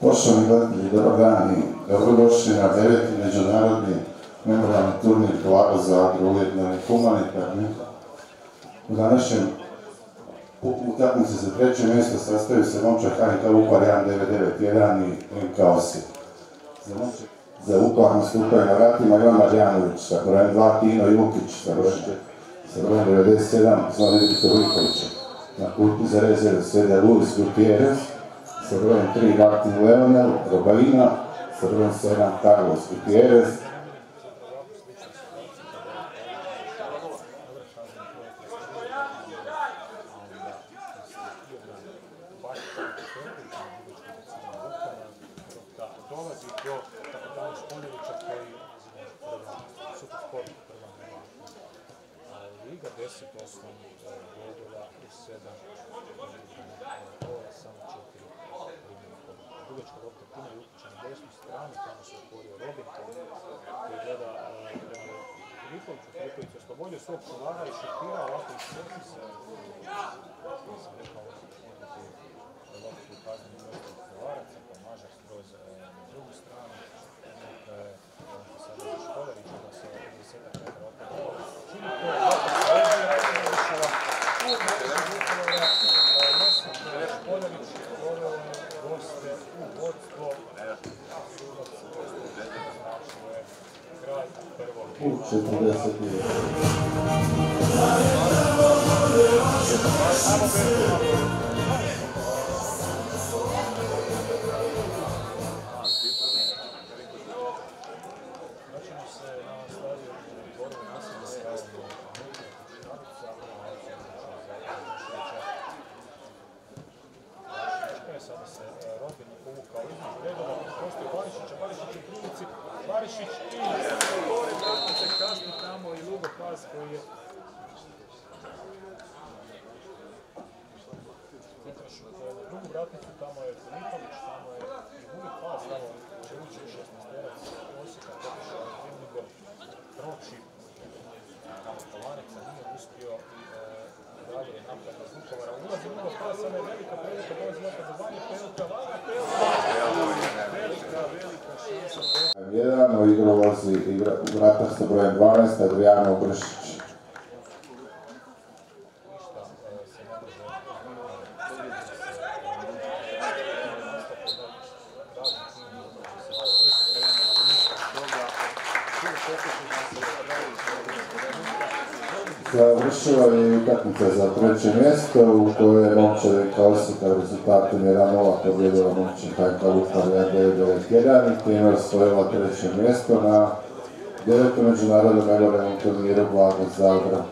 Poštovani gledatelji, dobar dan i dobrodošli na deveti međunarodni memorialni turnir Blago Zadru, ujedno i humanitarni. U današnjem utakmici za treće mjesto sastavio se momčak HNK Vukovar 1991 i MK Osijek. Za momčak za Vukovar nastupaju na vratima Ivan Marjanović sa brojem 2 Tino Jukić sa brojem sa brojem 97 Zvonin Vitovikovića. Na klupi za rezerve sjede Luis Gutierrez sa brojem 3 Martin Leonel Robaina sa brojem 7 Carlos Gutierrez. 10 osnovnih bodova i 7 gola, samo 4 primjena pobjede. Dugačka lopta Tina Jukića na desnu stranu, tamo se otvorio Robin koji gleda prema Filipoviću, Filipović je oslobodio svog čuvara i šutirao ovako iz servisa. Nisam rekao loptu u kaznenu mjesto Hrvaraca, Barišić u prilici, Barišić i kasni tamo i Lugo Paz koji je drugu vratnicu, tamo je Filipović, tamo je i Lugo Paz, tamo će ući u 16-terac Osijeka, pokušao je Krivnigo proći, tamo Polanica nije uspio i dalje je napad iz Vukovara. Ulazi Lugo Paz, sada je velika prilika, dolazi opet za vanje, Pelka, 1, u igru ulazi igra, vratar sa brojem 12, Adriano Bršić. Završila je utakmica za treće mjesto u kojoj je Momčar Osijeka rezultatom 1-0 pobjedila Momčar HNK Vukovar 1991 i time osvojila treće mjesto na devetom međunarodnom memorialnom turniru Blago Zadra.